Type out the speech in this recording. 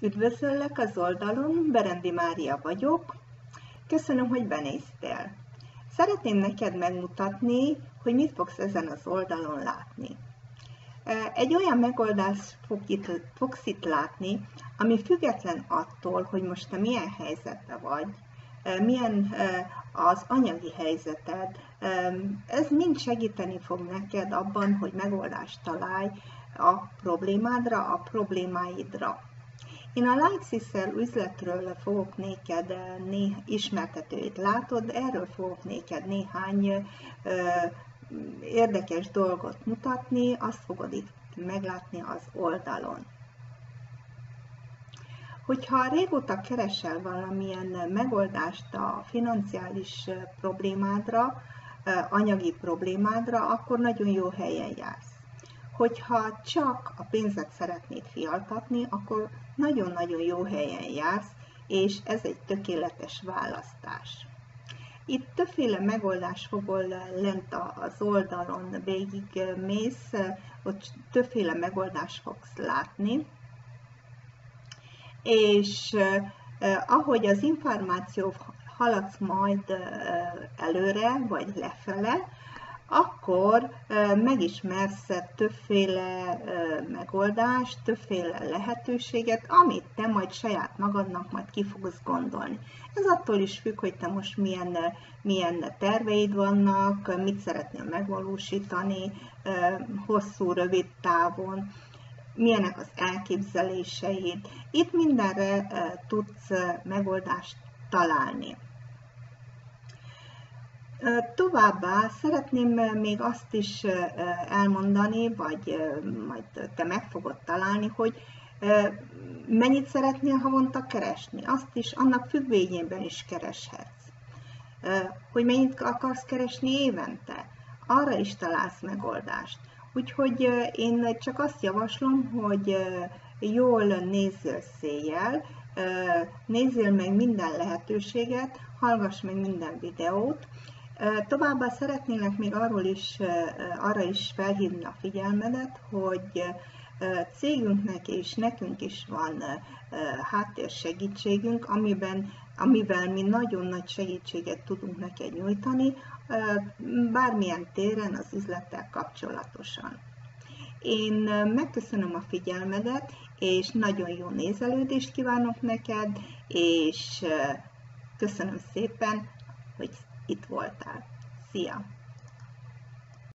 Üdvözöllek az oldalon, Berendi Mária vagyok. Köszönöm, hogy benéztél. Szeretném neked megmutatni, hogy mit fogsz ezen az oldalon látni. Egy olyan megoldást fogsz itt látni, ami független attól, hogy most te milyen helyzetben vagy, milyen az anyagi helyzeted. Ez mind segíteni fog neked abban, hogy megoldást találj a problémádra, a problémáidra. Én a Lightsysel üzletről fogok néked né, ismertetőit látod, erről fogok néked néhány ö, érdekes dolgot mutatni, azt fogod itt meglátni az oldalon. Hogyha régóta keresel valamilyen megoldást a financiális problémádra, anyagi problémádra, akkor nagyon jó helyen jársz. Hogyha csak a pénzet szeretnéd fialtatni, akkor nagyon-nagyon jó helyen jársz, és ez egy tökéletes választás. Itt többféle megoldás fogol lent az oldalon végig mész, ott többféle megoldás fogsz látni, és ahogy az információ haladsz majd előre vagy lefele, akkor megismersz többféle megoldást, többféle lehetőséget, amit te majd saját magadnak majd ki fogsz gondolni. Ez attól is függ, hogy te most milyen, milyen terveid vannak, mit szeretnél megvalósítani, hosszú, rövid távon, milyenek az elképzeléseid. Itt mindenre tudsz megoldást találni. Továbbá szeretném még azt is elmondani, vagy majd te meg fogod találni, hogy mennyit szeretnél havonta keresni. Azt is, annak függvényében is kereshetsz. Hogy mennyit akarsz keresni évente, arra is találsz megoldást. Úgyhogy én csak azt javaslom, hogy jól nézzél széjjel, nézzél meg minden lehetőséget, hallgass meg minden videót, Továbbá szeretnélek még arról is, arra is felhívni a figyelmedet, hogy cégünknek és nekünk is van háttérsegítségünk, amiben, amivel mi nagyon nagy segítséget tudunk neked nyújtani, bármilyen téren az üzlettel kapcsolatosan. Én megköszönöm a figyelmedet, és nagyon jó nézelődést kívánok neked, és köszönöm szépen, hogy itt voltál. Szia!